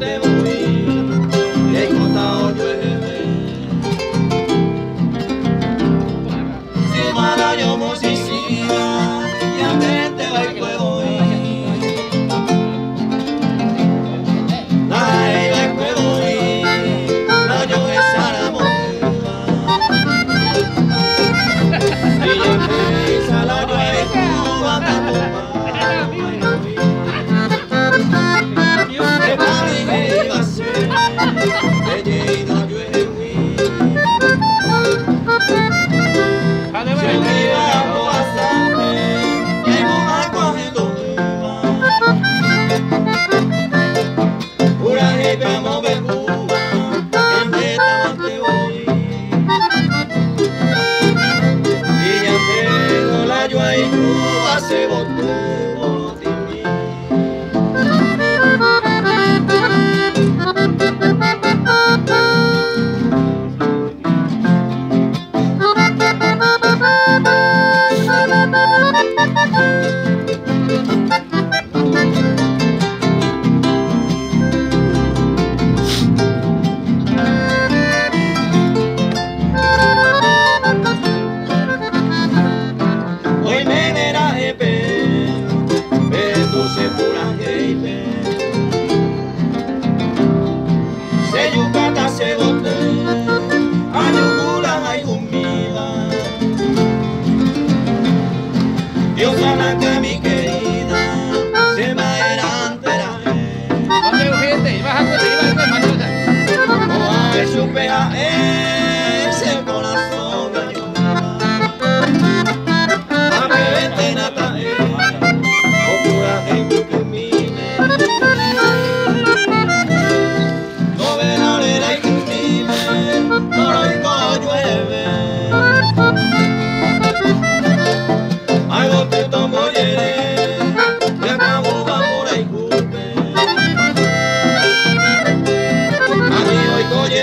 testemunho. せを Eu só não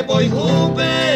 boi Rubem.